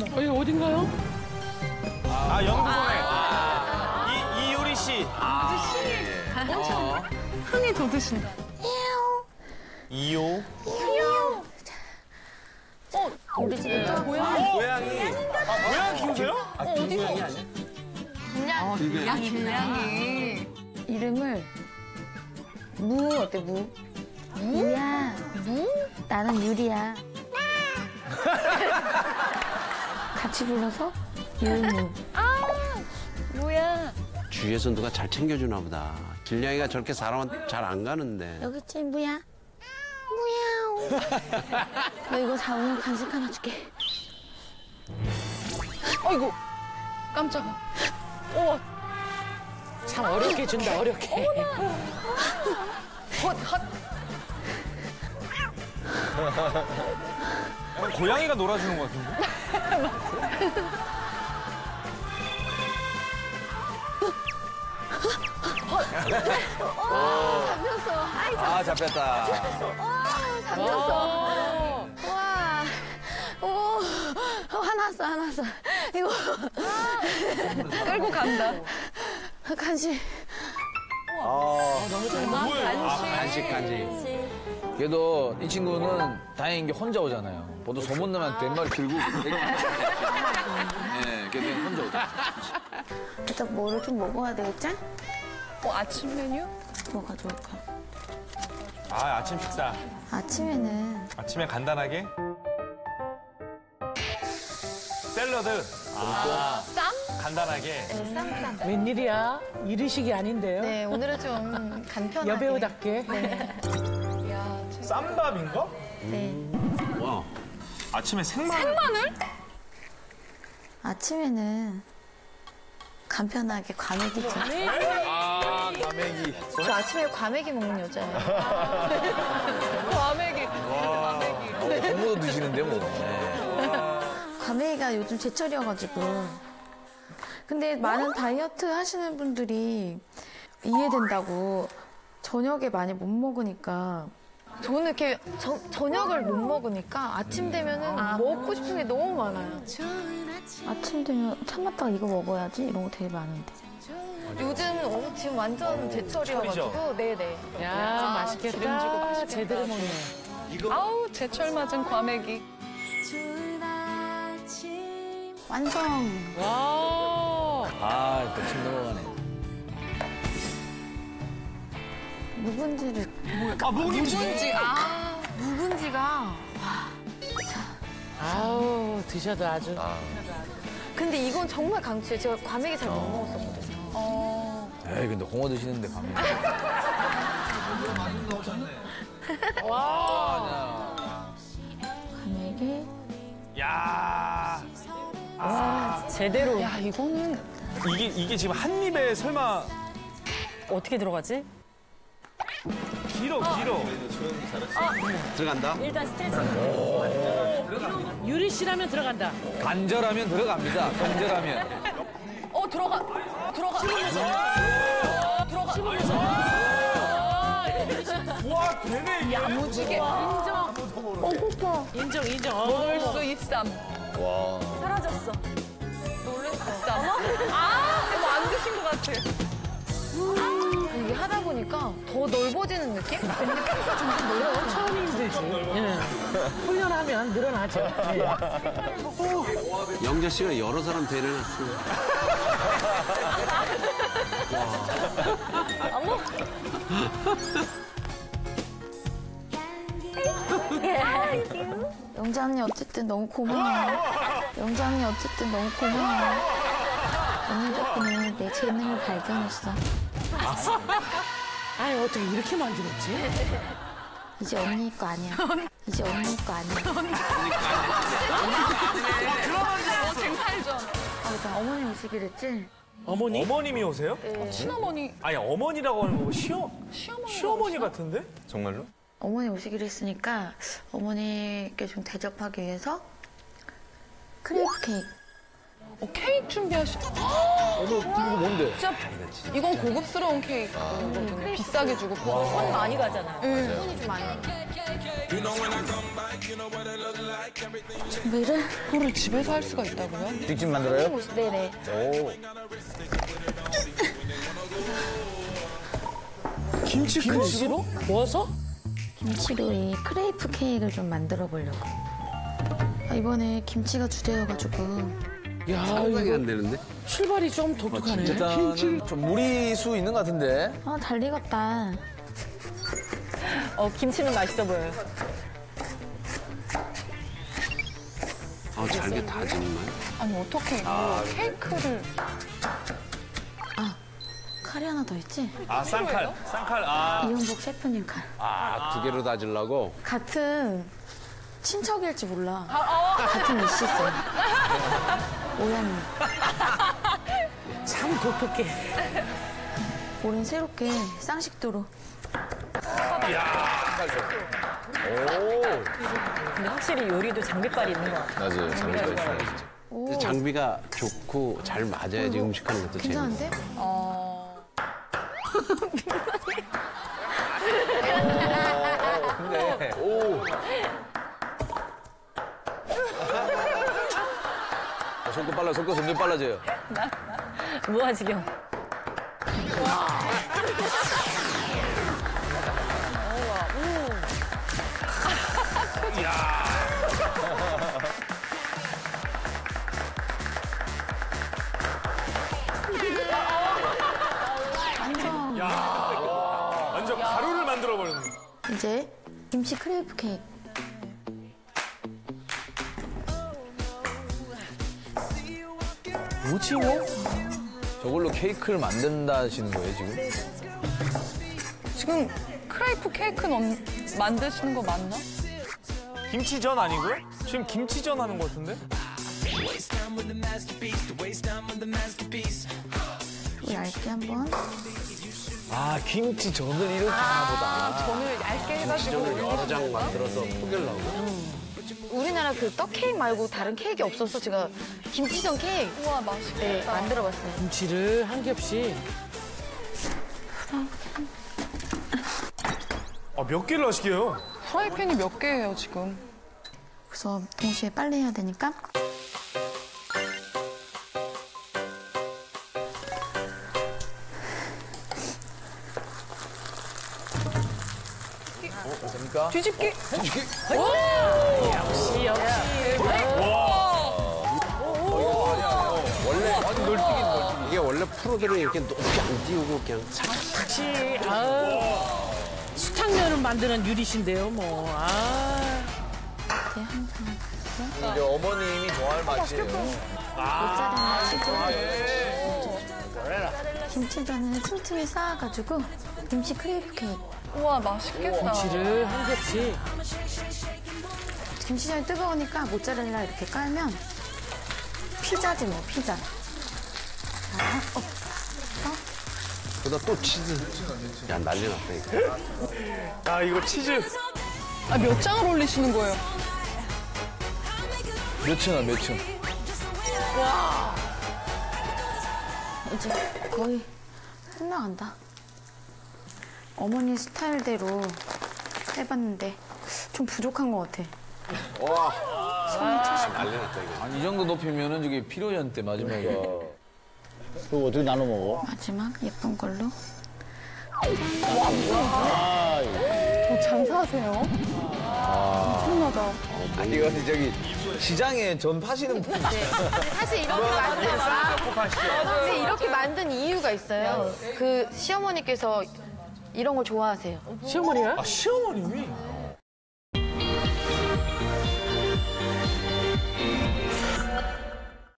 여기 어딘가요? 아 연구소네. 이 이효리 씨. 흥이 돋으신다. 이효. 우리 집에 고양이. 고양이. 아 고양이 키우세요? 양이 고양이. 이름을 무 어때 무? 무야. 무? 나는 유리야. 같이 불러서 유무. 주위에서 누가 잘 챙겨주나 보다. 길냥이가 저렇게 사람한테 잘 안 가는데. 여기 있지 무야. 무야오. 너 이거 잡으면 간식 하나 줄게. 어이구. 깜짝아. 우와. 참 어렵게 준다, 어렵게. 헛, 헛. 고양이가 놀아주는 것 같은데. 아 잡혔다. 잡혔어. 와. 오. 화났어 화났어. 이거. 끌고 간다. 간식. 간식, 간식. 그래도 이 친구는 다행인 게 혼자 오잖아요. 보통 소문나면 된말 들고. 예, 걔는 혼자 오잖아. 일단 뭐를 좀 먹어야 되겠지? 어, 아침 메뉴? 뭐가 좋을까? 아 아침 식사. 아침에는 아침에 간단하게. 샐러드. 아, 쌈? 간단하게. 쌈, 쌈. 웬일이야? 이르식이 아닌데요? 네 오늘은 좀 간편하게. 여배우답게. 쌈밥인가? 네. 와. 아침에 생마늘. 아침에는 간편하게 과메기죠. 아, 과메기. 저 아침에 과메기 먹는 여자예요. 과메기. 어, 홍보도 드시는데 뭐. 네. 과메기가 요즘 제철이어가지고. 근데 많은 다이어트 하시는 분들이 이해된다고 저녁에 많이 못 먹으니까. 저는 이렇게 저, 저녁을 못 먹으니까 아침 되면은 먹고 싶은 게 너무 많아요. 아침 되면 참았다가 이거 먹어야지 이런 거 되게 많은데. 요즘 어, 지금 완전 제철이어가지고 네네. 야, 맛있겠다. 제대로 먹네. 아우, 제철 맞은 과메기. 완성. 와. 아, 또침 넘어가네. 묵은지를 아 묵은지. 묵은지, 아. 묵은지가 아우, 드셔도 아주. 근데 이건 정말 강추해요. 제가 과메기 잘못 먹었었거든요. 에이, 근데 홍어 드시는데 과메기. 과메기. 야 제대로. 야, 이거는 이게 이게 지금 한 입에 설마 어떻게 들어가지? 길어 길어. 들어간다? 유리 씨라면 들어간다. 간절하면 들어갑니다. 간절하면. 어, 들어가. 들어가. 들어가. 와 되네. 야무지게. 인정. 인정, 인정. 먹을 어. 수 있삼. 와. 사라졌어. 더 넓어지는 느낌? 근데 평소 점점 넓어. 처음이 힘들지. 예. 훈련하면 늘어나죠. 예. 영재 씨가 여러 사람 데려놨어. 영자 언니 어쨌든 너무 고마워요. 영자 언니 어쨌든 너무 고마워요. 언니 덕분에 내 재능을 발견했어. 아니, 어떻게 이렇게 만들었지? 이제 언니 거 아니야. 이제 언니 거 아니야. 쟁탈전. 아, 일단 어머니 오시기로 했지? 어머니? 어머님이 오세요? 친어머니. 아니 어머니라고 하는 거고 시어 시어머니. 시어머니 같은데? 정말로? 어머니 오시기로 했으니까 어머니께 좀 대접하기 위해서 크레이프 케이크. 어, 케이크 준비하시. 어머, 이거 뭔데? 진짜 이건 고급스러운 케이크거든요. 비싸게 주고 손 많이 가잖아요. 손이 좀 많이. 준비를 그거를 집에서 할 수가 있다고요? 직접 만들어요? 네네. 오. 김치 김치로? 구워서? 김치로 이 크레이프 케이크를 좀 만들어 보려고. 아, 이번에 김치가 주제여가지고 야, 상상이 안 되는데? 출발이 좀 독특하네. 일단은 좀 무리수 있는 것 같은데. 아 잘 익었다. 어, 김치는 맛있어 보여요. 아, 잘게 다지는 말. 아니, 어떻게 이거 케이크를. 칼이 하나 더 있지? 아 쌍칼 쌍칼 아 이현복 셰프님 칼. 아, 두 개로 다지려고? 같은 친척일지 몰라. 같은 이씨세. 오양이. 참 독특해. 올해는 새롭게 쌍식도로. 근데 확실히 요리도 장비빨이 있는 것 같아요. 맞아요. 장비가 있어요. 장비가 좋고 잘 맞아야지 음식하는 것도 재밌어. 괜찮은데? 근데 오. 어, 속도 빨라, 속도 점점 빨라져요. 무아지경. 완전 가루를 만들어 버렸네. 이제 김치 크레이프 케이크. 뭐지 이거? 저걸로 케이크를 만드신다는 거예요, 지금? 지금 크레이프 케이크 넣, 만드시는 거 맞나? 김치전 아니고요? 지금 김치전 하는 것 같은데? 또 얇게 한번. 아, 김치전을 이렇게 하나 보다. 전을 얇게 해가지고. 시전을 여러 장 만들어서 포개려고. 우리나라 그 떡 케이크 말고 다른 케이크 없어서 제가 김치전 케이크 우와, 네, 맛있겠다. 만들어봤어요. 김치를 한 겹씩. 아 몇 개를 하시게요? 프라이팬이 몇 개예요, 지금? 그래서 동시에 빨리 해야 되니까. 됩니까? 뒤집기. 역시, 역시. 원래 아주 널뛰긴 널뛰기. 이게 원래 프로들은 이렇게 높게 안 띄우고 그냥 싹 역시, 아 수탕면을 만드는 유리신데요, 뭐. 아. 이렇게 항상 이제 어머님이 좋아할 맛이에요. 모짜렐라 치즈. 김치전을 틈틈이 쌓아가지고 김치 크레이프 케이크. 우와, 맛있겠다. 김치를 한 겹씩. 김치전이 뜨거우니까 모짜렐라 이렇게 깔면 피자지 뭐 피자. 그러다 또 치즈. 야, 난리 났다, 이거. 아 이거 치즈. 아, 몇 장을 올리시는 거예요? 몇 층아, 몇 층? 이제 거의 끝나간다. 어머니 스타일대로 해봤는데 좀 부족한 것 같아. 와. 난리 났다, 이거. 아니, 이 정도 높이면은 저기 피로연 때 마지막에. 그거 어떻게 나눠 먹어? 마지막 예쁜 걸로. 장사하세요? 엄청나다. 아니, 이거 저기 시장에 전 파시는 분. 사실 이렇게 만든 근데 이렇게 만든 이유가 있어요. 그 시어머니께서 이런 걸 좋아하세요. 시어머니가? 아 시어머님이.